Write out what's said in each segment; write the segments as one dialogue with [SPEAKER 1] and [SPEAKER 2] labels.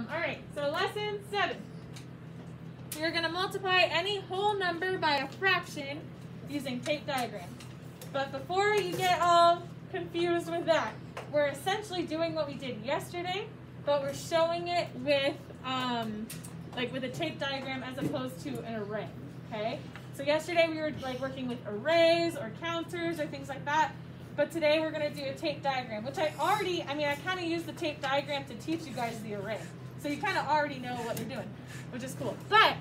[SPEAKER 1] Um, all right, so lesson seven. We're gonna multiply any whole number by a fraction using tape diagrams. But before you get all confused with that, we're essentially doing what we did yesterday, but we're showing it with um, like with a tape diagram as opposed to an array. Okay. So yesterday we were like working with arrays or counters or things like that. But today we're going to do a tape diagram, which I already, I mean, I kind of used the tape diagram to teach you guys the array. So you kind of already know what you're doing, which is cool. But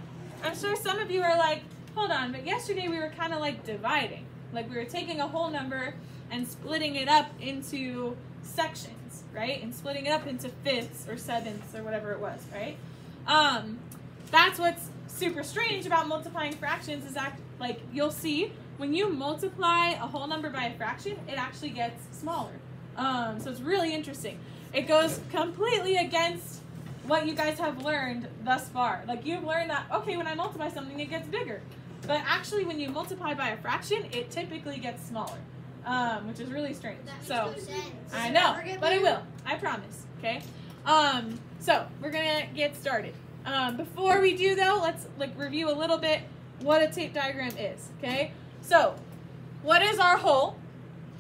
[SPEAKER 1] I'm sure some of you are like, hold on, but yesterday we were kind of like dividing. Like we were taking a whole number and splitting it up into sections, right? And splitting it up into fifths or sevenths or whatever it was, right? Um, that's what's super strange about multiplying fractions is that, like, you'll see when you multiply a whole number by a fraction, it actually gets smaller. Um, so it's really interesting. It goes completely against what you guys have learned thus far. Like you've learned that, okay, when I multiply something, it gets bigger. But actually, when you multiply by a fraction, it typically gets smaller, um, which is really strange. So I know, but it will. I promise. Okay. Um, so we're gonna get started. Um, before we do though, let's like review a little bit what a tape diagram is. Okay. So, what is our whole?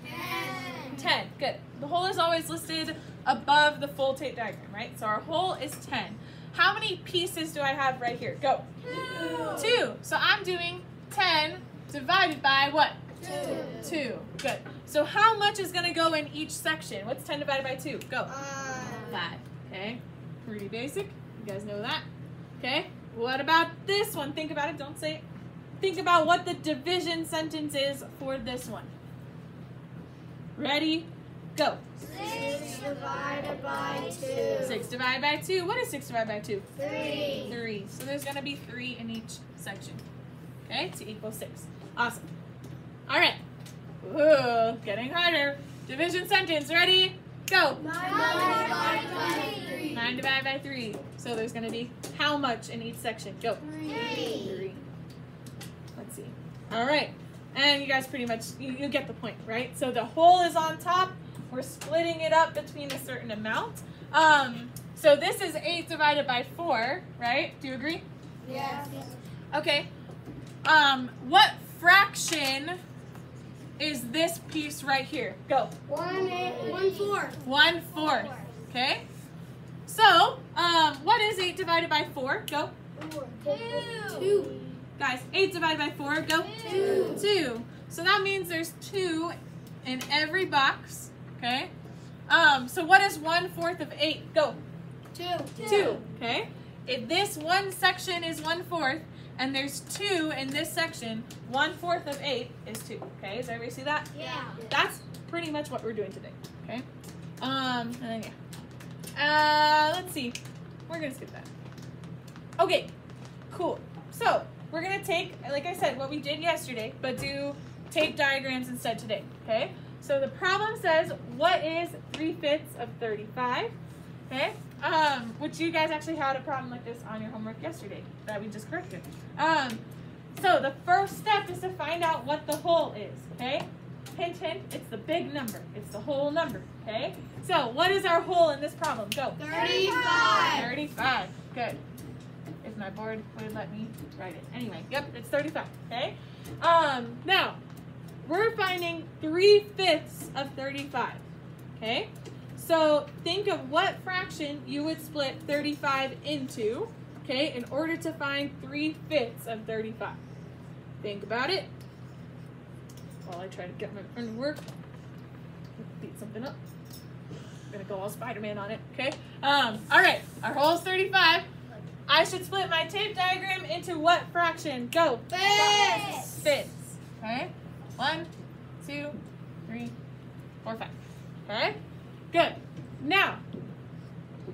[SPEAKER 2] Ten.
[SPEAKER 1] 10. Good. The whole is always listed above the full tape diagram, right? So our whole is 10. How many pieces do I have right here? Go.
[SPEAKER 2] Two.
[SPEAKER 1] Two. So I'm doing 10 divided by what?
[SPEAKER 2] Two.
[SPEAKER 1] Two. Good. So how much is going to go in each section? What's 10 divided by 2? Go. Five. Okay. Pretty basic. You guys know that. Okay. What about this one? Think about it. Don't say it. Think about what the division sentence is for this one. Ready? Go.
[SPEAKER 2] Six divided by two.
[SPEAKER 1] 6 divided by 2. What is 6 divided by 2?
[SPEAKER 2] Three.
[SPEAKER 1] 3. So there's going to be 3 in each section. Okay, to equal 6. Awesome. All right. Ooh, getting harder. Division sentence. Ready? Go.
[SPEAKER 2] Nine divided by three.
[SPEAKER 1] 9 divided by 3. So there's going to be how much in each section? Go.
[SPEAKER 2] Three.
[SPEAKER 1] 3. Let's see. All right. And you guys pretty much, you, you get the point, right? So the whole is on top. We're splitting it up between a certain amount. Um, so this is 8 divided by 4, right? Do you agree?
[SPEAKER 2] Yes.
[SPEAKER 1] Okay. Um, what fraction is this piece right here? Go.
[SPEAKER 2] One eight. One four.
[SPEAKER 1] One fourth. Okay. So, um, what is 8 divided by 4? Go.
[SPEAKER 2] Two. Two.
[SPEAKER 1] Guys, 8 divided by 4, go.
[SPEAKER 2] Two.
[SPEAKER 1] 2. So that means there's 2 in every box. Okay. Um, so what is one fourth of 8? Go.
[SPEAKER 2] Two.
[SPEAKER 1] 2. Okay. If this one section is one fourth, and there's 2 in this section, one fourth of 8 is 2. Okay. Does everybody see that?
[SPEAKER 2] Yeah.
[SPEAKER 1] That's pretty much what we're doing today. Okay. Um, and then yeah. Uh, let's see. We're gonna skip that. Okay. Cool. So we're gonna take, like I said, what we did yesterday, but do tape diagrams instead today. Okay. So the problem says, what is three fifths of thirty-five? Okay. Um, which you guys actually had a problem like this on your homework yesterday that we just corrected. Um, so the first step is to find out what the whole is. Okay. Hint, hint, it's the big number. It's the whole number, okay? So, what is our whole in this problem? Go.
[SPEAKER 2] Thirty-five.
[SPEAKER 1] 35. Good. If my board would let me write it. Anyway, yep, it's 35, okay? Um, now, we're finding 3 fifths of 35, okay? So, think of what fraction you would split 35 into, okay, in order to find 3 fifths of 35. Think about it while I try to get my friend to work. Beat something up. I'm gonna go all Spider-Man on it, okay? Um, all right, our whole is 35. I should split my tape diagram into what fraction? Go.
[SPEAKER 2] Fifths.
[SPEAKER 1] Fifths. Okay? One, two, three, four, five. Okay? Good. Now,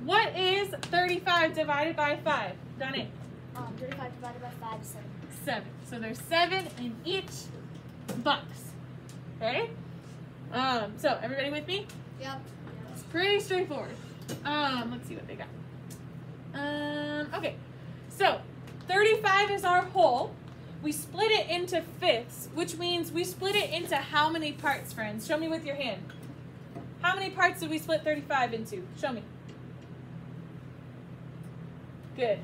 [SPEAKER 1] what is 35 divided by 5? Donnie?
[SPEAKER 2] Um, thirty-five divided by five is seven.
[SPEAKER 1] 7. So there's 7 in each box. Okay? Um, so, everybody with me?
[SPEAKER 2] Yep.
[SPEAKER 1] It's pretty straightforward. Um, let's see what they got. Um, okay. So, 35 is our whole. We split it into fifths, which means we split it into how many parts, friends? Show me with your hand. How many parts did we split 35 into? Show me. Good.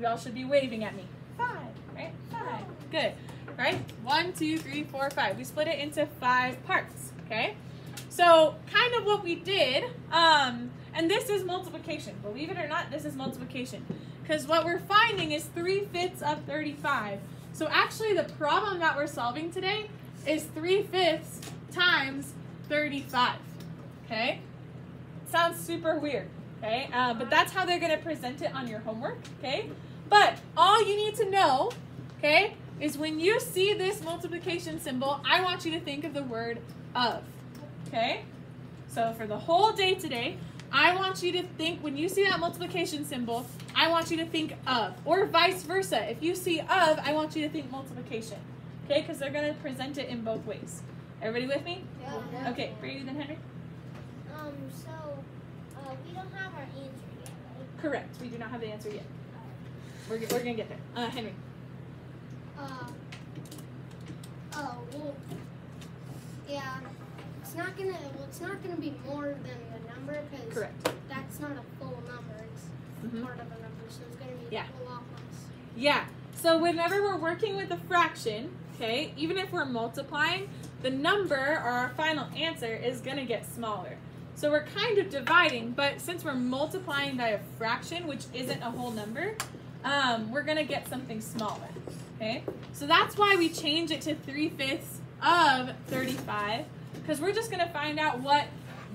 [SPEAKER 1] You all should be waving at me. Five, right? Five. Good. Right? One, two, three, four, five. We split it into five parts. Okay? So kind of what we did, um, and this is multiplication. Believe it or not, this is multiplication. Because what we're finding is 3 fifths of 35. So actually the problem that we're solving today is 3 fifths times 35. Okay? Sounds super weird. Okay? Uh, but that's how they're going to present it on your homework. Okay? But all you need to know, okay, is when you see this multiplication symbol, I want you to think of the word of. Okay? So for the whole day today, I want you to think, when you see that multiplication symbol, I want you to think of. Or vice versa. If you see of, I want you to think multiplication. Okay? Because they're going to present it in both ways. Everybody with me?
[SPEAKER 2] Yeah.
[SPEAKER 1] Okay, Brady then Henry?
[SPEAKER 2] Um, so, uh, we don't have our answer yet, right?
[SPEAKER 1] Correct. We do not have the answer yet. We're, we're going to get there. Uh, Henry.
[SPEAKER 2] Uh, oh, well, yeah, it's not gonna, well, it's not gonna be more than the number, because
[SPEAKER 1] Correct.
[SPEAKER 2] that's not a full number, it's
[SPEAKER 1] Mhm.
[SPEAKER 2] part of a number, so it's gonna be
[SPEAKER 1] Yeah.
[SPEAKER 2] a lot less.
[SPEAKER 1] Yeah. So whenever we're working with a fraction, okay, even if we're multiplying, the number or our final answer is going to get smaller. So we're kind of dividing, but since we're multiplying by a fraction, which isn't a whole number, um, we're going to get something smaller. Okay? So that's why we change it to 3 fifths of 35, because we're just going to find out what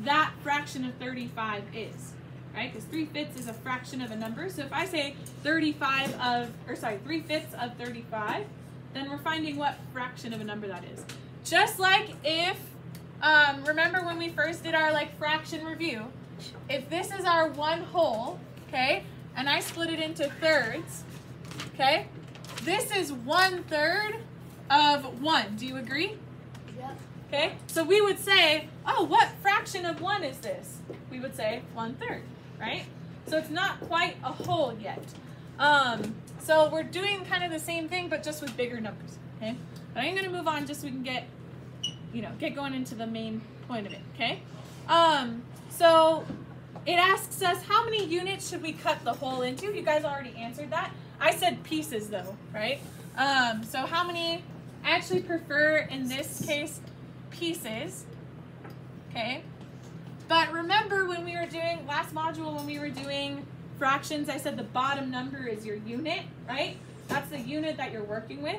[SPEAKER 1] that fraction of 35 is. Right? Because 3 fifths is a fraction of a number. So if I say 35 of, or sorry, 3 fifths of 35, then we're finding what fraction of a number that is. Just like if, um, remember when we first did our like fraction review, if this is our one whole, okay, and I split it into thirds, okay, this is one third of one. Do you agree? Okay, so we would say, oh, what fraction of one is this? We would say one third, right? So it's not quite a whole yet. Um, so we're doing kind of the same thing, but just with bigger numbers, okay? But I'm gonna move on just so we can get, you know, get going into the main point of it, okay? Um, so it asks us how many units should we cut the whole into? You guys already answered that. I said pieces though, right? Um, so how many? I actually prefer in this case pieces. Okay. But remember when we were doing last module when we were doing fractions, I said the bottom number is your unit, right? That's the unit that you're working with.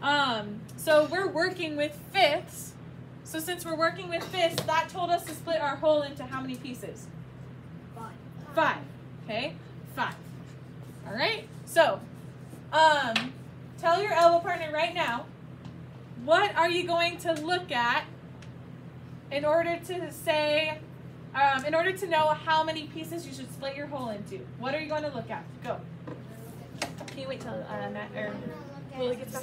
[SPEAKER 1] Um, so we're working with fifths. So since we're working with fifths, that told us to split our whole into how many pieces?
[SPEAKER 2] Five.
[SPEAKER 1] Five. Okay? Five. All right? So, um, tell your elbow partner right now, what are you going to look at in order to say, um, in order to know how many pieces you should split your whole into? What are you going to look at? Go. Can you wait till uh, Matt or Willie gets back?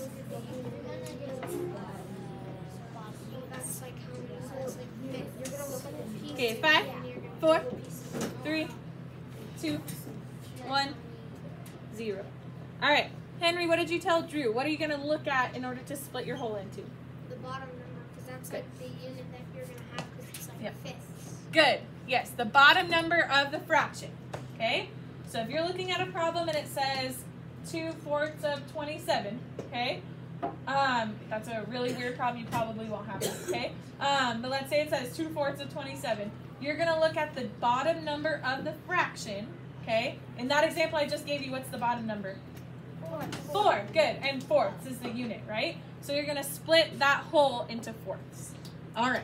[SPEAKER 2] That's like how many, so it's like fifth. You're gonna look at the piece.
[SPEAKER 1] Okay, five, four, three, two, one, zero. All right, Henry, what did you tell Drew? What are you going to look at in order to split your whole into?
[SPEAKER 2] The bottom number, because that's like the unit that you're gonna have, because
[SPEAKER 1] Yep.
[SPEAKER 2] fifths.
[SPEAKER 1] Good. Yes, the bottom number of the fraction. Okay? So if you're looking at a problem and it says 2 fourths of 27, okay? Um, that's a really weird problem. You probably won't have that, okay? Um, but let's say it says 2 fourths of 27. You're going to look at the bottom number of the fraction, okay? In that example I just gave you, what's the bottom number?
[SPEAKER 2] Four.
[SPEAKER 1] Four. Good. And fourths is the unit, right? So you're going to split that whole into fourths. All right.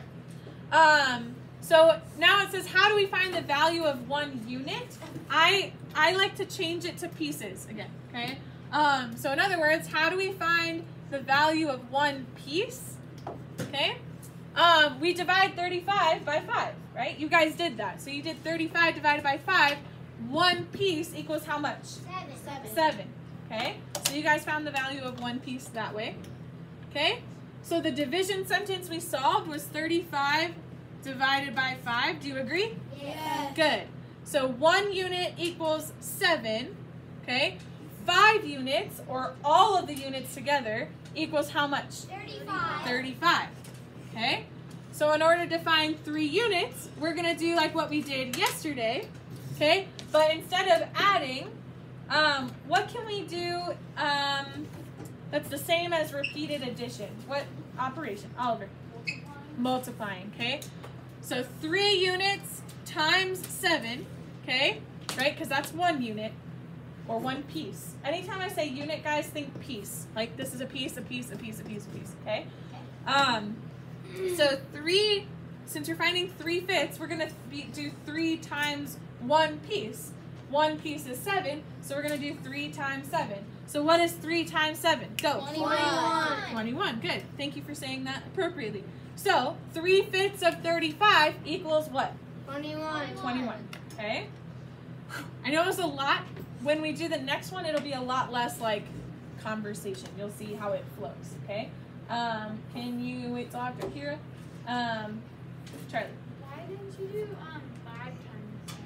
[SPEAKER 1] Um, so now it says, how do we find the value of one unit? I I like to change it to pieces again. Okay. Um, so in other words, how do we find the value of one piece? Okay. Um, we divide 35 by 5, right? You guys did that. So you did 35 divided by 5. One piece equals how much?
[SPEAKER 2] Seven. Seven.
[SPEAKER 1] Seven. Okay? So you guys found the value of one piece that way. Okay? So the division sentence we solved was 35 divided by 5. Do you agree?
[SPEAKER 2] Yeah.
[SPEAKER 1] Good. So one unit equals 7. Okay? Five units, or all of the units together, equals how much?
[SPEAKER 2] Thirty-five.
[SPEAKER 1] 35. Okay? So in order to find three units, we're going to do like what we did yesterday. Okay? But instead of adding, Um, what can we do um, that's the same as repeated addition? What operation? Oliver. Multiplying, okay? So three units times seven, okay? Right? Because that's one unit or one piece. Anytime I say unit, guys, think piece. Like this is a piece, a piece, a piece, a piece, a piece, okay? Um, so three, since you're finding three fifths, we're gonna be, do three times one piece. One piece is seven, so we're gonna do three times seven. So what is three times seven? Go.
[SPEAKER 2] 21.
[SPEAKER 1] 21. Good. Thank you for saying that appropriately. So, 3 fifths of 35 equals what?
[SPEAKER 2] 21.
[SPEAKER 1] 21. Okay? I know it's a lot. When we do the next one, it'll be a lot less like conversation. You'll see how it flows. Okay? Um, can you wait till after Kira? Um, Charlie.
[SPEAKER 3] Why didn't you do um five times seven?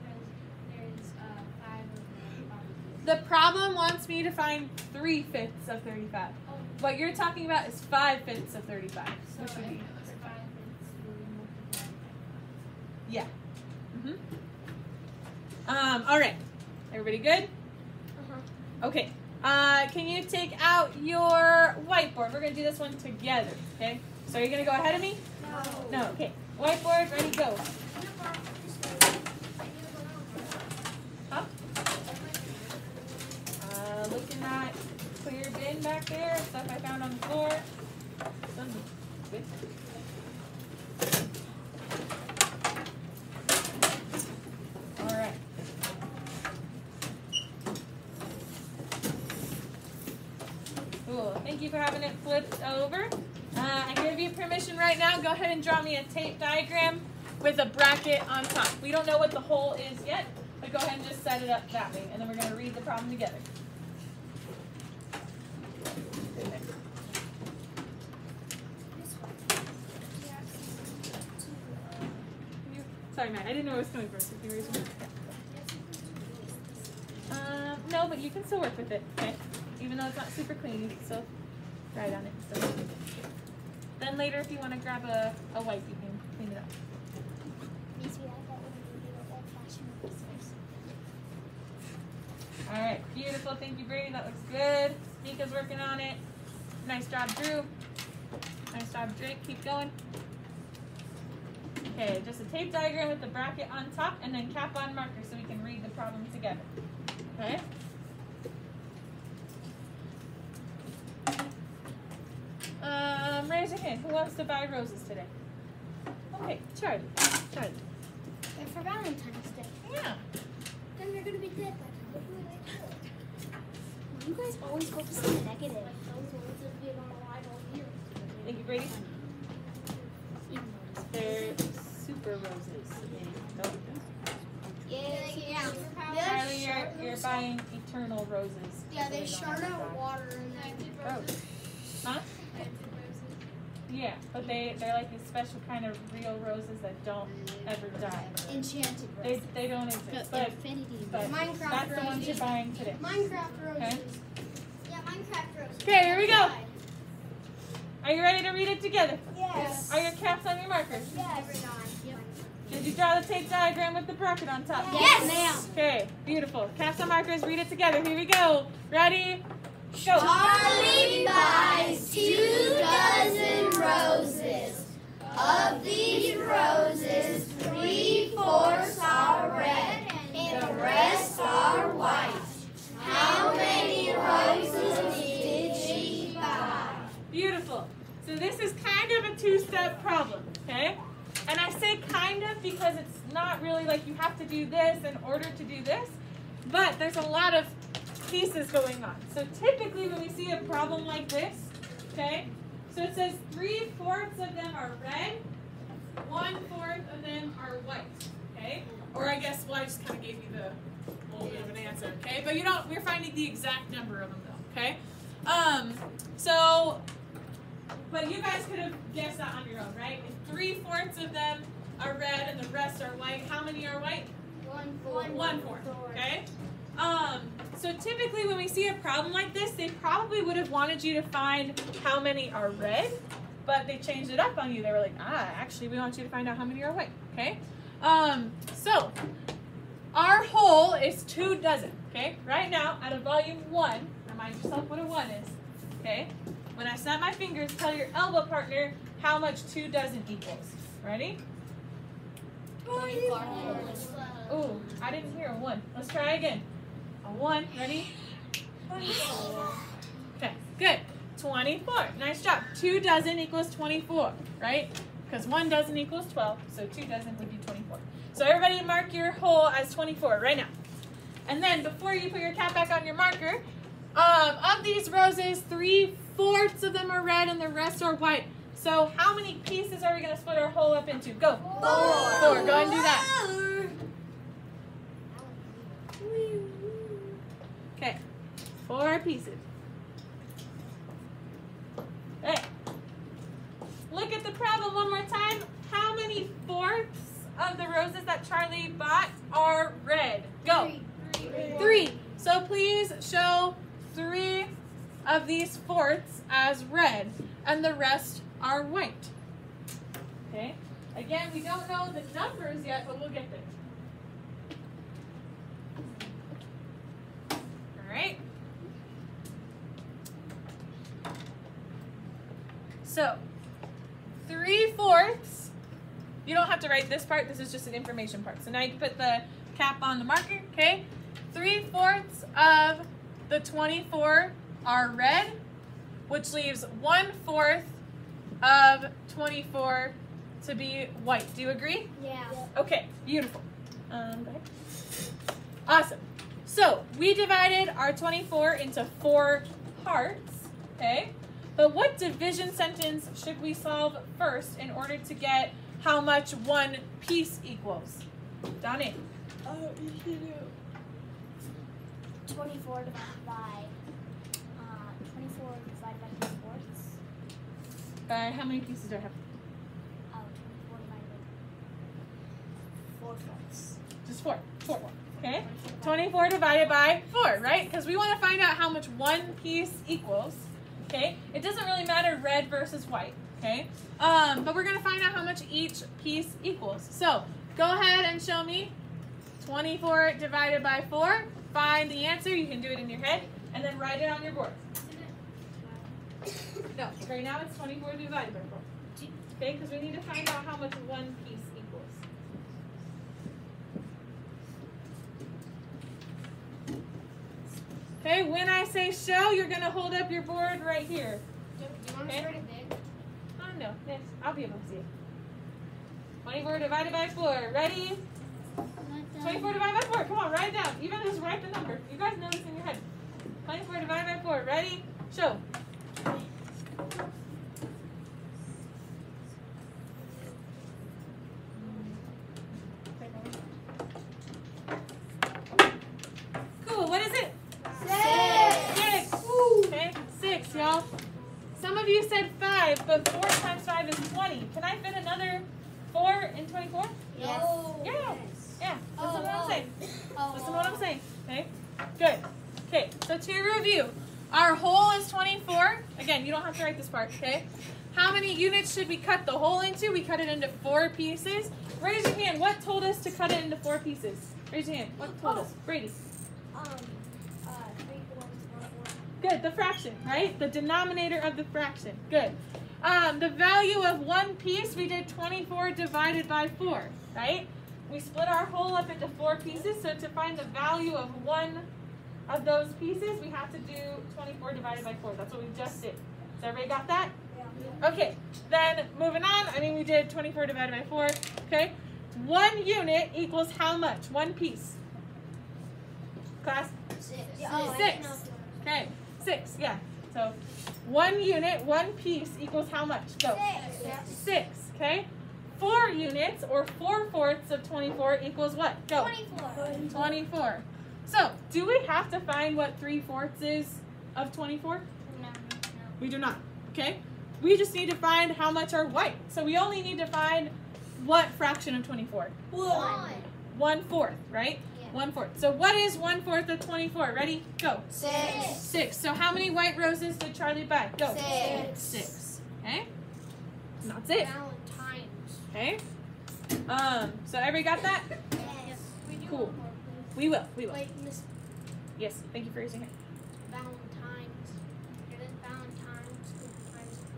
[SPEAKER 3] Because there's uh five of them. obviously.
[SPEAKER 1] The problem wants me to find 3 fifths of 35.
[SPEAKER 3] Oh,
[SPEAKER 1] What you're talking about is 5 fifths of 35,
[SPEAKER 3] so
[SPEAKER 1] which would be
[SPEAKER 3] it was five, it's really multiplied.
[SPEAKER 1] Yeah. hmm Um, all right. Everybody good?
[SPEAKER 2] Uh-huh.
[SPEAKER 1] Okay. Uh, can you take out your whiteboard? We're going to do this one together, okay? So are you going to go ahead of me? No. No. Okay. Whiteboard, ready, go. Clear bin back there, stuff I found on the floor. All right. Cool. Thank you for having it flipped over. Uh, I give you permission right now. Go ahead and draw me a tape diagram with a bracket on top. We don't know what the whole is yet, but go ahead and just set it up that way, and then we're going to read the problem together. Sorry, Matt. I didn't know it was coming hand. Um, no, but you can still work with it, okay? Even though it's not super clean, you can still write on it. So. Then later, if you want to grab a, a wipe, you can clean it up. All right, beautiful. Thank you, Brady. That looks good. Mika's working on it. Nice job, Drew. Nice job, Drake. Keep going. Okay, just a tape diagram with the bracket on top and then cap on marker so we can read the problem together. Okay? Um, raise your hand. Who wants to buy roses today? Okay, Charlie. Charlie.
[SPEAKER 2] They're for Valentine's Day.
[SPEAKER 1] Yeah.
[SPEAKER 2] Then they're gonna be dead by the time. You guys always focus on the negative.
[SPEAKER 1] Thank you, Brady. They're super roses. Don't-
[SPEAKER 2] Yeah, yeah.
[SPEAKER 1] Charlie, you're, you're buying eternal roses.
[SPEAKER 2] Yeah,
[SPEAKER 1] so
[SPEAKER 2] they
[SPEAKER 1] don't
[SPEAKER 2] shard
[SPEAKER 1] have to
[SPEAKER 2] out
[SPEAKER 1] die.
[SPEAKER 2] water and then.
[SPEAKER 1] Oh. Huh? Enchanted roses. Yeah, but they, they're like a special kind of real roses that don't mm-hmm. ever die.
[SPEAKER 2] Enchanted roses.
[SPEAKER 1] They, they don't exist, but, but
[SPEAKER 2] Minecraft
[SPEAKER 1] that's the ones you're buying today.
[SPEAKER 2] Minecraft roses.
[SPEAKER 1] Okay.
[SPEAKER 2] Yeah, Minecraft roses.
[SPEAKER 1] Okay, here we go. Are you ready to read it together?
[SPEAKER 2] Yes.
[SPEAKER 1] Are your caps on your markers?
[SPEAKER 2] Yes.
[SPEAKER 1] Did you draw the tape diagram with the bracket on top?
[SPEAKER 2] Yes, ma'am.
[SPEAKER 1] Okay, beautiful. Caps on markers, read it together. Here we go. Ready? Go.
[SPEAKER 2] Charlie buys two dozen roses. Of these roses, three fourths are red, and the rest are white. How many roses
[SPEAKER 1] So this is kind of a two-step problem, okay? And I say kind of because it's not really like you have to do this in order to do this, but there's a lot of pieces going on. So typically when we see a problem like this, okay, so it says three-fourths of them are red, one-fourth of them are white, okay? Or I guess, well, I just kind of gave you the little bit of an answer, okay? But you don't, we're finding the exact number of them though, okay? Um, so but you guys could have guessed that on your own, right? If three fourths of them are red and the rest are white, how many are white?
[SPEAKER 2] One fourth.
[SPEAKER 1] One fourth. Okay. Um, so typically when we see a problem like this, they probably would have wanted you to find how many are red, but they changed it up on you. They were like, ah, actually we want you to find out how many are white. Okay. Um, so our whole is two dozen. Okay, right now out of volume one, remind yourself what a one is. Okay, when I snap my fingers, tell your elbow partner how much two dozen equals. Ready? Ooh, I didn't hear a one. Let's try again. A one. Ready? Okay, good. 24. Nice job. Two dozen equals 24, right? Because one dozen equals 12, so two dozen would be 24. So everybody mark your whole as 24 right now. And then before you put your cap back on your marker, um, of these roses, three-fourths of them are red and the rest are white. So how many pieces are we going to split our whole up into? Go.
[SPEAKER 2] Four.
[SPEAKER 1] Four. Go and do that. Okay. Four pieces. Okay. Look at the problem one more time. How many fourths of the roses that Charlie bought are red? Go. Three. Three. So please show three of these fourths as red and the rest are white. Okay? Again, we don't know the numbers yet, but we'll get there. All right? So, three fourths. You don't have to write this part, this is just an information part. So now you can put the cap on the marker, okay? Three fourths of the 24 are red, which leaves one fourth of 24 to be white. Do you agree?
[SPEAKER 2] Yeah.
[SPEAKER 1] Okay, beautiful. Um, go ahead. Awesome. So we divided our 24 into four parts, okay? But what division sentence should we solve first in order to get how much one piece equals? Donnie.
[SPEAKER 4] Oh, you should do 24 divided by uh, 24 divided by 2 fourths.
[SPEAKER 1] By how many pieces do I have?
[SPEAKER 4] Oh, 24 divided by 4 fourths.
[SPEAKER 1] Just four. Four. Okay? 24 divided by 4, right? Because we want to find out how much one piece equals. Okay? It doesn't really matter red versus white. Okay? Um, but we're going to find out how much each piece equals. So, go ahead and show me 24 divided by 4. Find the answer. You can do it in your head. And then write it on your board. No, right now it's 24 divided by 4. Okay? Because we need to find out how much one piece equals. Okay, when I say show, you're gonna hold up your board right here.
[SPEAKER 2] Do you want to
[SPEAKER 1] Okay.
[SPEAKER 2] start it big?
[SPEAKER 1] Oh no, yes, I'll be able to see it. 24 divided by 4. Ready? 24 divided by 4. Come on, write it down. Even just write the number. You guys know this in your head. 24 divided by 4. Ready? Show. Cool, what is it? Six. Okay, six, y'all. Some of you said five, but four times five is 20. Can I fit another four in 24?
[SPEAKER 2] Yes.
[SPEAKER 1] Yeah. Yeah, listen
[SPEAKER 2] Oh,
[SPEAKER 1] to what I'm
[SPEAKER 2] oh.
[SPEAKER 1] saying.
[SPEAKER 2] Oh,
[SPEAKER 1] Listen to what I'm saying. Okay? Good. Okay, so to review, our whole is 24. Again, you don't have to write this part, okay? How should we cut the whole into? We cut it into four pieces. Raise your hand. What told us to cut it into four pieces? Raise your hand. What told us? Brady.
[SPEAKER 4] Um, uh, 3 fourths, 1 fourth.
[SPEAKER 1] Good, the fraction, right? The denominator of the fraction. Good. Um, the value of one piece, we did 24 divided by 4, right? We split our whole up into four pieces, so to find the value of one of those pieces, we have to do 24 divided by 4. That's what we just did. So everybody got that? Yeah. Okay, then moving on, I mean we did 24 divided by 4, okay? One unit equals how much? One piece. Class?
[SPEAKER 2] Six.
[SPEAKER 4] Oh, I
[SPEAKER 1] Six. Okay, six, yeah. So one unit, one piece equals how much? Go.
[SPEAKER 4] Six.
[SPEAKER 1] Six, okay? Four units or four fourths of 24 equals what? Go.
[SPEAKER 4] 24.
[SPEAKER 1] 24. So, do we have to find what three fourths is of 24? We do not, okay? We just need to find how much are white. So we only need to find what fraction of 24?
[SPEAKER 2] One.
[SPEAKER 1] One fourth, right?
[SPEAKER 2] Yeah.
[SPEAKER 1] One fourth. So what is one fourth of 24? Ready? Go.
[SPEAKER 2] Six.
[SPEAKER 1] Six. So how many white roses did Charlie buy? Go.
[SPEAKER 2] Six.
[SPEAKER 1] Six. Okay. And That's it.
[SPEAKER 2] Valentine's.
[SPEAKER 1] Okay. Um. So everybody got that?
[SPEAKER 2] Yes.
[SPEAKER 1] Cool. We will. We will.
[SPEAKER 2] Wait, Miss
[SPEAKER 1] Yes. Thank you for raising it.
[SPEAKER 2] Valentine's. Isn't Valentine's?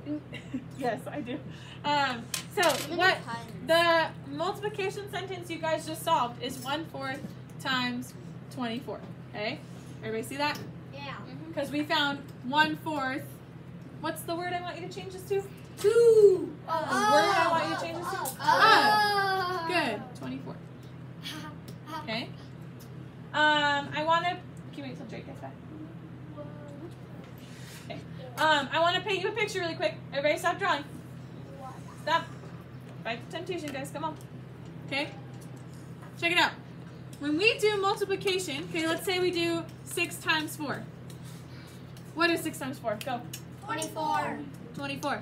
[SPEAKER 1] yes, I do. Um, so what the multiplication sentence you guys just solved is one fourth times twenty four. Okay, everybody see that?
[SPEAKER 2] Yeah.
[SPEAKER 1] Because we found one fourth. What's the word I want you to change this to?
[SPEAKER 2] Two.
[SPEAKER 1] The word I want you to change this to?
[SPEAKER 2] Oh.
[SPEAKER 1] Good. Twenty four. Okay. Um, I want to. Can you wait till Drake gets back? Um, I want to paint you a picture really quick. Everybody, stop drawing. Stop. Fight the temptation, guys. Come on. Okay. Check it out. When we do multiplication, okay, let's say we do six times four. What is six times four? Go.
[SPEAKER 2] 24.
[SPEAKER 1] 24.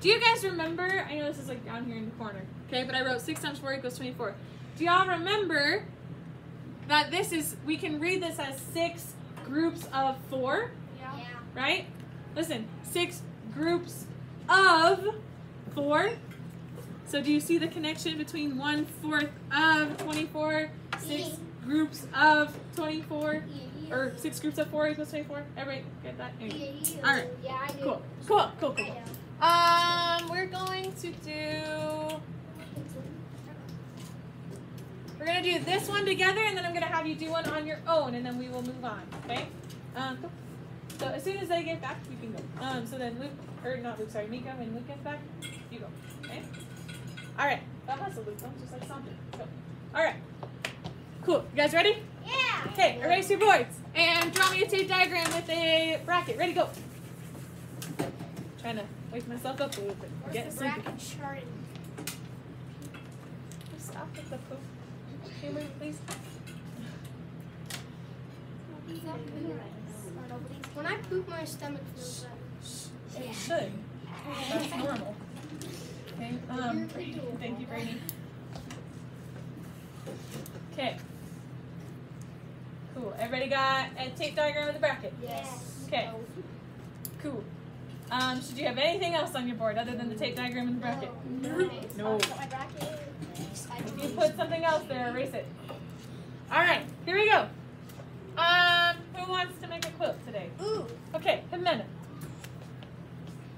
[SPEAKER 1] Do you guys remember? I know this is like down here in the corner, okay, but I wrote 6 times 4 equals 24. Do y'all remember that this is, we can read this as six groups of four,
[SPEAKER 2] Yeah.
[SPEAKER 1] right? Listen, six groups of four. So do you see the connection between one fourth of 24, six
[SPEAKER 2] Yeah.
[SPEAKER 1] groups of 24, or six groups of four equals 24? Everybody get that? Anyway. All right.
[SPEAKER 2] Yeah, I do.
[SPEAKER 1] Cool, cool, cool, cool. Um, we're going to do. We're gonna do this one together, and then I'm gonna have you do one on your own, and then we will move on. Okay? Um, cool. So as soon as they get back, you can go. Um, so then Luke, or not Luke, sorry, Mika, when Luke gets back, you go. Okay? All right. That was hustle, Luke. Don't just like something. Go. All right. Cool. You guys ready?
[SPEAKER 2] Yeah.
[SPEAKER 1] Okay. Erase your boards and draw me a tape diagram with a bracket. Ready? Go. Trying to wake myself up a little bit.
[SPEAKER 2] Where's
[SPEAKER 1] Get
[SPEAKER 2] the
[SPEAKER 1] sleepy.
[SPEAKER 2] bracket sharding?
[SPEAKER 1] Stop with the poop. Camera, please.
[SPEAKER 2] When I poop, my stomach feels better.
[SPEAKER 1] It should. That's normal. Okay. Um. Thank you, Brady. Okay. Cool. Everybody got a tape diagram with a bracket.
[SPEAKER 2] Yes.
[SPEAKER 1] Okay. Cool. Um, should you have anything else on your board other than the tape diagram and the bracket? No. If you put something else there, erase it. All right, here we go. Um, who wants to make a quilt today?
[SPEAKER 2] Ooh.
[SPEAKER 1] Okay, Jimena.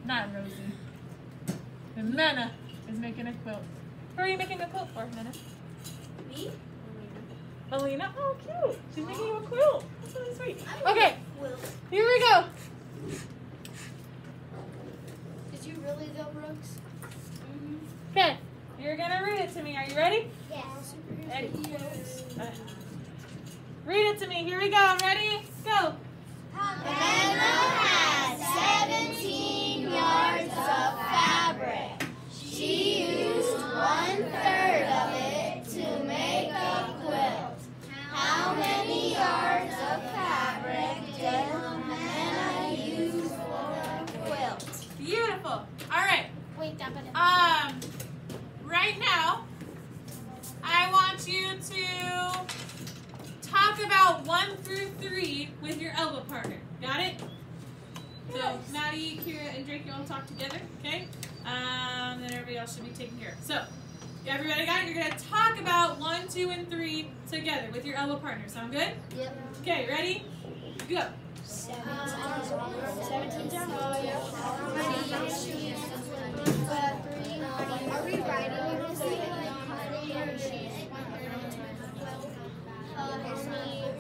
[SPEAKER 1] Not Rosie. Jimena is making a quilt. Who are you making a quilt for, Jimena?
[SPEAKER 2] Me?
[SPEAKER 1] Alina? Oh, cute. She's making you a quilt. That's really sweet.
[SPEAKER 2] I
[SPEAKER 1] Okay,
[SPEAKER 2] Will.
[SPEAKER 1] here we go.
[SPEAKER 2] Did you really though, Brooks?
[SPEAKER 1] Okay, you're gonna read it to me. Are you ready?
[SPEAKER 2] Yes.
[SPEAKER 1] Ready. Uh, read it to me. Here we go. Ready? Go.
[SPEAKER 5] Hannah had 17 yards of fabric. She used one third of it to make a quilt. How many yards of fabric did Hannah use for the quilt?
[SPEAKER 1] Beautiful. All right.
[SPEAKER 2] Wait, that.
[SPEAKER 1] Um, right now, I want you to talk about one through three with your elbow partner. Got it? So Maddie, Kira, and Drake, you all talk together, okay? Um, then everybody else should be taken care of. So, everybody got it? You're gonna talk about one, two, and three together with your elbow partner. Sound good?
[SPEAKER 2] Yep.
[SPEAKER 1] Okay, ready? Go.
[SPEAKER 5] 17
[SPEAKER 2] Are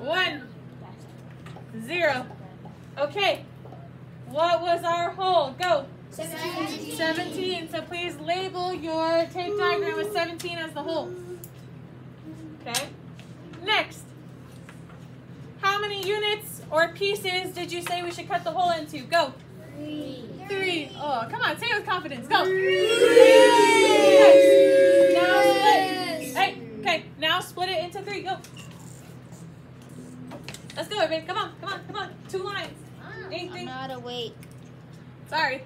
[SPEAKER 1] one, zero. Okay. What was our whole? Go. 17. So please label your tape diagram with 17 as the whole. Okay. Next. How many units or pieces did you say we should cut the whole into? Go. Three. Oh, come on. Say it with confidence. Go. Yes. Now split. Hey, okay. Now split it into three. Go. Go, everybody. Come on, come on, come on. Two lines. Ding,
[SPEAKER 5] I'm
[SPEAKER 1] ding.
[SPEAKER 5] not awake.
[SPEAKER 1] Sorry.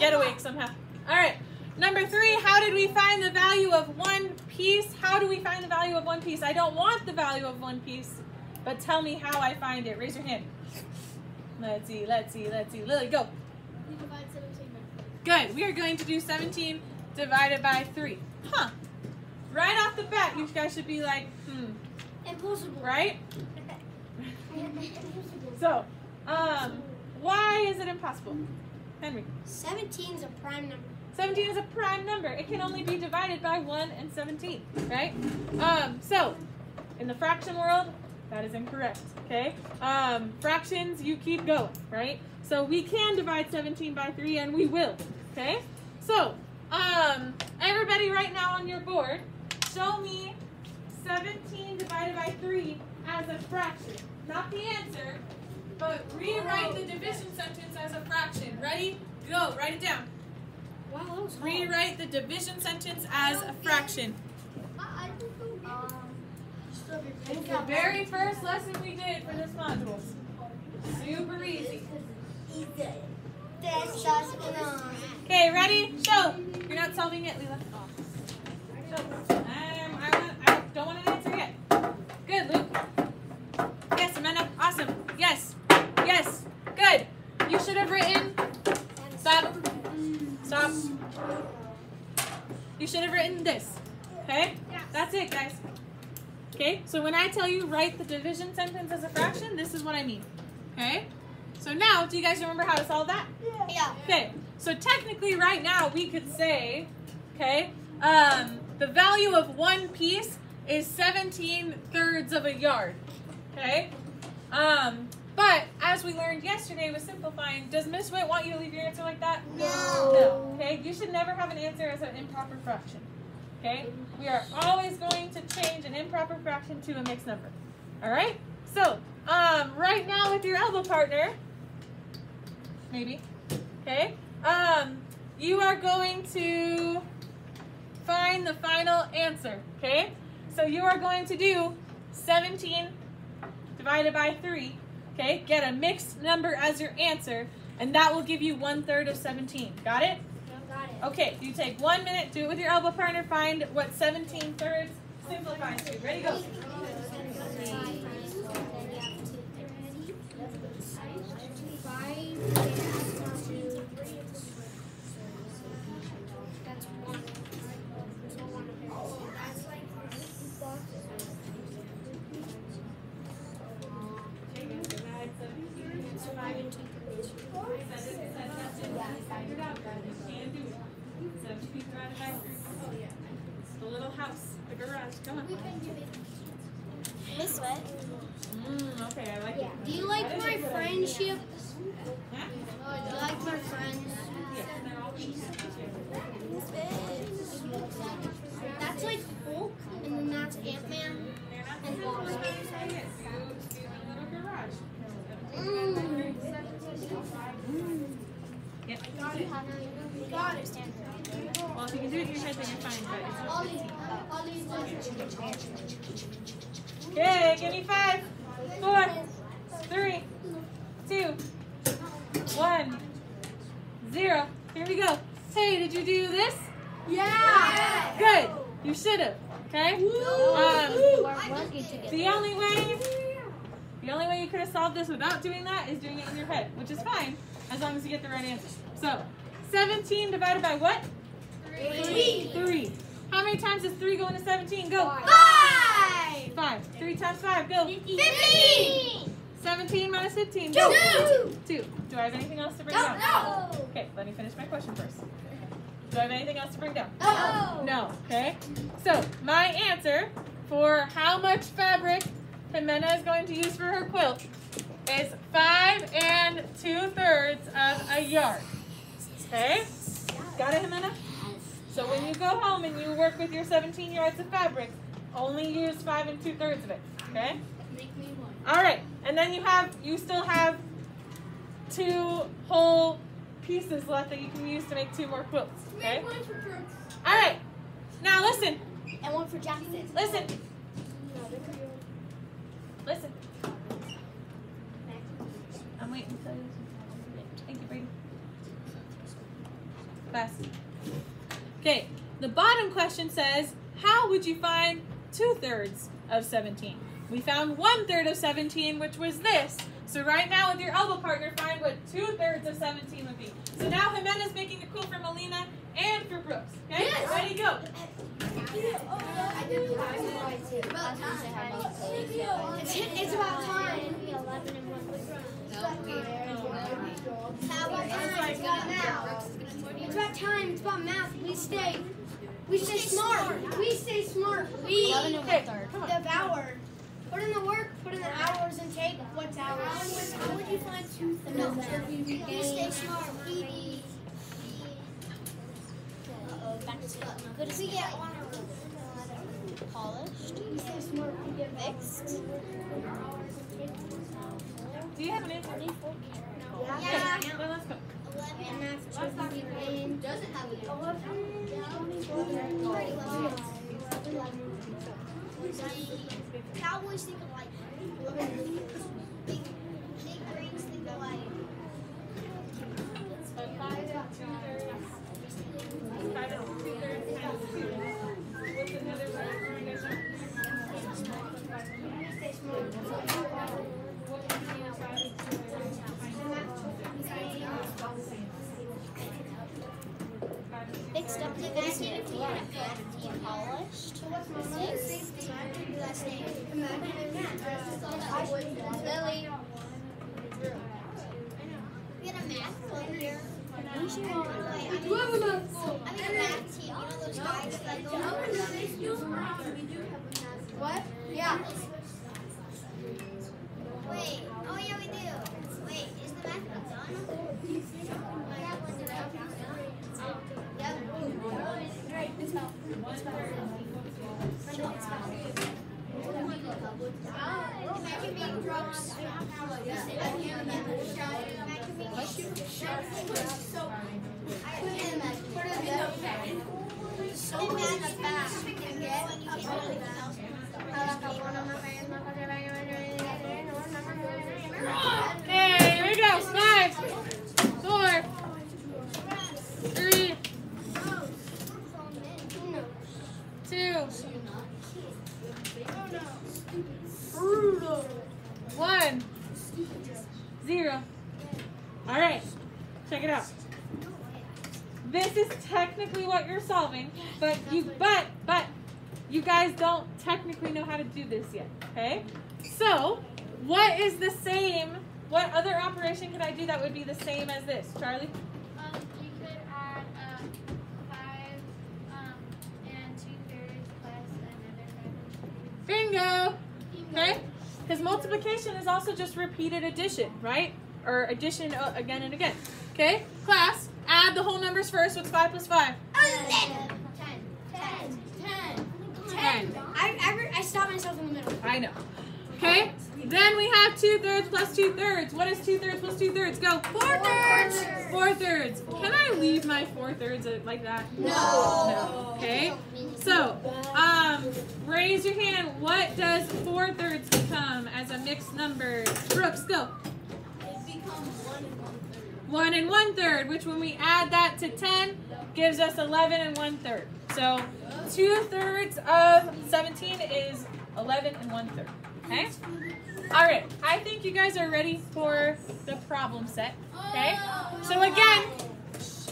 [SPEAKER 1] Get awake somehow. All right. Number three, how did we find the value of one piece? How do we find the value of one piece? I don't want the value of one piece, but tell me how I find it. Raise your hand. Let's see, let's see, let's see. Lily, go.
[SPEAKER 2] We divide 17 by
[SPEAKER 1] Good. We are going to do 17 divided by 3. Huh. Right off the bat, you guys should be like, hmm,
[SPEAKER 2] Impossible.
[SPEAKER 1] right? So, um, why is it impossible? Henry.
[SPEAKER 2] 17 is a prime number.
[SPEAKER 1] 17 is a prime number. It can only be divided by 1 and 17, right? Um, so, in the fraction world, that is incorrect, okay? Um, fractions, you keep going, right? So we can divide 17 by 3, and we will, okay? So, um, everybody right now on your board, show me 17 divided by 3 as a fraction. Not the answer, but rewrite the division sentence as a fraction. Ready? Go, write it down.
[SPEAKER 2] Wow, that was hard.
[SPEAKER 1] Rewrite the division sentence as a fraction. Um, it's the very first lesson we did for this module. Super easy. Okay, ready? Show. You're not solving it, Leela. Oh. Show. Um, I, want, I don't want an answer yet. Good, Luke. Yes, Amanda. Awesome. Yes. Yes. Good. You should have written. Stop. Stop. You should this. Okay? That's it, guys. Okay? So when I tell you write the division sentence as a fraction, this is what I mean. Okay? So now, do you guys remember how to solve that?
[SPEAKER 2] Yeah.
[SPEAKER 1] Okay, so technically right now we could say, okay, um, the value of one piece is 17 thirds of a yard, okay? Um, but as we learned yesterday with simplifying, does Miss Witt want you to leave your answer like that?
[SPEAKER 2] No.
[SPEAKER 1] No, okay? You should never have an answer as an improper fraction, okay? We are always going to change an improper fraction to a mixed number, all right? So, um, right now with your elbow partner, maybe, okay, um, you are going to find the final answer, okay? So you are going to do 17 divided by 3, okay? Get a mixed number as your answer, and that will give you one third of 17. Got it?
[SPEAKER 2] Got it.
[SPEAKER 1] Okay, you take one minute, do it with your elbow partner, find what 17 thirds simplifies to. Ready, go.
[SPEAKER 2] That's one. So one of them. That's like It's five and two thirds.
[SPEAKER 1] It's the little house, the garage. Come on.
[SPEAKER 5] Miss Witt.
[SPEAKER 1] Mm, okay, I like it.
[SPEAKER 2] Do you like my friendship?
[SPEAKER 1] Huh?
[SPEAKER 2] Do you like my friends?
[SPEAKER 5] Miss Witt.
[SPEAKER 2] That's like Hulk, and then that's Ant Man. And Wasp. Mm.
[SPEAKER 1] Yep.
[SPEAKER 5] You can understand her.
[SPEAKER 1] You can do it in your head, then you're fine, but it's
[SPEAKER 2] All
[SPEAKER 1] not
[SPEAKER 2] these, all these
[SPEAKER 1] Okay, give me five, four, three, two, one, zero. Here we go. Hey, did you do this?
[SPEAKER 2] Yeah.
[SPEAKER 1] Good. You should have. Okay. Um,
[SPEAKER 5] We're working together.
[SPEAKER 1] the only way, the only way you could have solved this without doing that is doing it in your head, which is fine as long as you get the right answer. So, 17 divided by what?
[SPEAKER 2] Three.
[SPEAKER 1] Three. How many times does three go into 17? Go.
[SPEAKER 2] Five.
[SPEAKER 1] Five. Three times five. Go.
[SPEAKER 2] Fifteen.
[SPEAKER 1] 17 minus 15. Go.
[SPEAKER 2] Two.
[SPEAKER 1] Two. Do I have anything else to bring
[SPEAKER 2] No.
[SPEAKER 1] down?
[SPEAKER 2] No.
[SPEAKER 1] Okay, let me finish my question first. Do I have anything else to bring down?
[SPEAKER 2] No.
[SPEAKER 1] No. Okay. So my answer for how much fabric Jimena is going to use for her quilt is five and two thirds of a yard. Okay. Got it, Jimena? So when you go home and you work with your 17 yards of fabric, only use five and two thirds of it. Okay.
[SPEAKER 2] Make me one.
[SPEAKER 1] All right, and then you have you still have two whole pieces left that you can use to make two more quilts. Okay.
[SPEAKER 2] Make one for Brooks.
[SPEAKER 1] All right. Now listen,
[SPEAKER 5] And one for Jackson.
[SPEAKER 1] listen, listen. I'm waiting for you. Thank you, Brady. Fast. Okay, the bottom question says, how would you find two thirds of 17? We found one third of 17, which was this. So right now with your elbow partner, find what two thirds of 17 would be. So now Jimena's making a quilt for Melina and for Brooks. Okay,
[SPEAKER 2] Yes.
[SPEAKER 1] ready, go.
[SPEAKER 2] It's, it's about time. It's about time. It's about math. We stay. We stay smart. We stay smart. We
[SPEAKER 5] Eleven and
[SPEAKER 2] devour. Put in the work. Put in the hours and take what's ours.
[SPEAKER 4] How would you find two thirds?
[SPEAKER 2] No. We stay smart. We
[SPEAKER 5] Uh-oh, back to good as
[SPEAKER 2] we get
[SPEAKER 5] polished,
[SPEAKER 2] We stay smart. We get
[SPEAKER 5] fixed.
[SPEAKER 1] Do you have an answer?
[SPEAKER 2] Yeah.
[SPEAKER 1] Okay, then let's go.
[SPEAKER 2] And after we win. Doesn't have it.
[SPEAKER 4] Cowboys think alike. Big, big brains think alike.
[SPEAKER 1] Five two thirds.
[SPEAKER 2] What? Yeah.
[SPEAKER 4] Do
[SPEAKER 1] this yet. Okay? So, what is the same? What other operation could I do that would be the same as this, Charlie?
[SPEAKER 3] Um, you could add um, five um, and two thirds plus another five.
[SPEAKER 1] Bingo. Okay? Because multiplication is also just repeated addition, right? Or addition uh, again and again. Okay? Class, add the whole numbers first. What's 5 plus 5?
[SPEAKER 2] Ten. I, I, I stopped myself in the middle.
[SPEAKER 1] I know. Okay? Then we have 2 thirds plus 2 thirds. What is 2 thirds plus 2 thirds? Go. 4 thirds. 4 thirds. Can I leave my 4 thirds like that?
[SPEAKER 2] No.
[SPEAKER 1] No. Okay? So, um, raise your hand. What does 4 thirds become as a mixed number? Brooks, go. It becomes one and one-thirds. One and one third, which when we add that to 10, gives us 11 and one third. So two thirds of 17 is 11 and one third. Okay? All right. I think you guys are ready for the problem set. Okay? So again,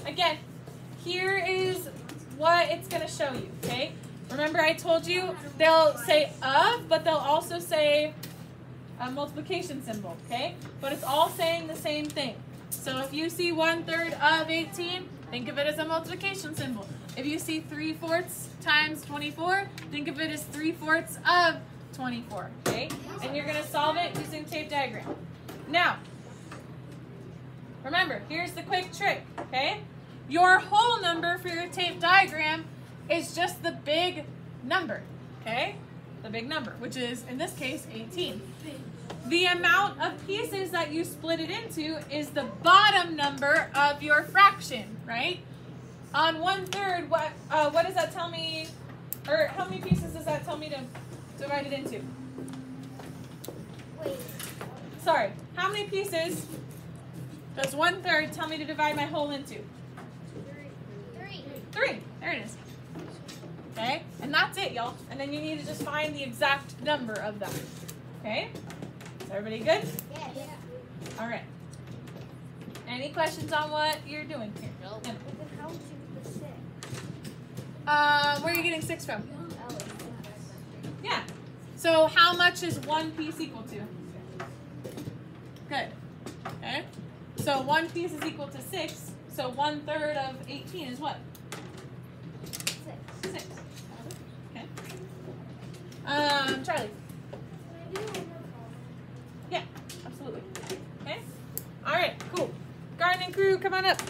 [SPEAKER 1] again, here is what it's going to show you. Okay? Remember I told you they'll say of, but they'll also say a multiplication symbol. Okay? But it's all saying the same thing. So if you see one third of 18, think of it as a multiplication symbol. If you see three fourths times 24, think of it as three fourths of 24, okay? And you're gonna solve it using tape diagram. Now, remember, here's the quick trick, okay? Your whole number for your tape diagram is just the big number, okay? The big number, which is, in this case, 18. The amount of pieces that you split it into is the bottom number of your fraction, right? On one third, what uh, what does that tell me? Or how many pieces does that tell me to divide it into?
[SPEAKER 4] Wait.
[SPEAKER 1] Sorry, how many pieces Does one third tell me to divide my whole into?
[SPEAKER 3] Three.
[SPEAKER 1] Three. There it is. Okay? And that's it, y'all. And then you need to just find the exact number of them, Okay? Is everybody good?
[SPEAKER 4] Yes.
[SPEAKER 1] All right. Any questions on what you're doing here?
[SPEAKER 5] No.
[SPEAKER 1] Yeah.
[SPEAKER 2] Then how to the six?
[SPEAKER 1] Uh, where are you getting six from? Yeah. So how much is one piece equal to? Good. Okay. So one piece is equal to six. So one third of 18 is what? Six. Okay. Um, Charlie. Yeah, absolutely. Okay. All right. Cool. Gardening crew, come on up.